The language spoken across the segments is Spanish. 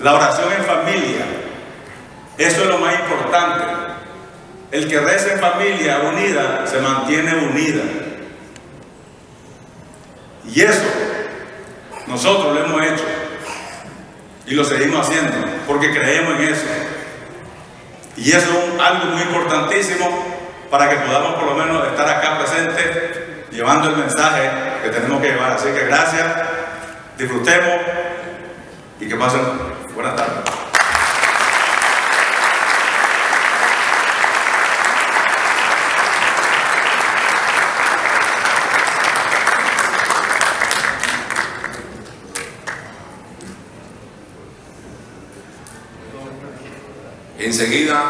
La oración en familia. Eso es lo más importante. El que reza en familia unida se mantiene unida. Y eso nosotros lo hemos hecho y lo seguimos haciendo porque creemos en eso. Y eso es algo muy importantísimo para que podamos por lo menos estar acá presentes llevando el mensaje que tenemos que llevar. Así que gracias, disfrutemos y que pasen buenas tardes. Enseguida,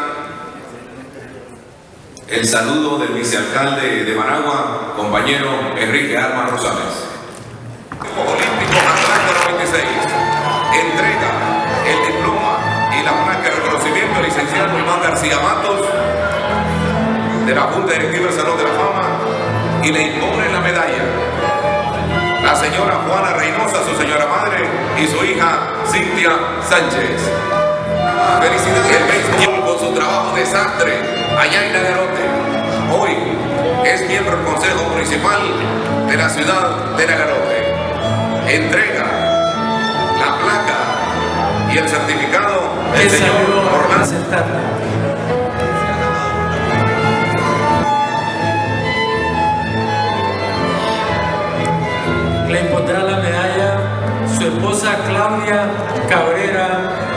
el saludo del vicealcalde de Managua, compañero Enrique Armas Rosales. Iván García Matos de la Junta Directiva del Salón de la Fama y le impone la medalla la señora Juana Reynosa, su señora madre, y su hija Cintia Sánchez. Felicidades el béisbol con su trabajo de sastre allá en Nagarote. Hoy es miembro del Consejo Municipal de la ciudad de Nagarote. Entrega la placa y el certificado del para. Le impondrá la medalla su esposa Claudia Cabrera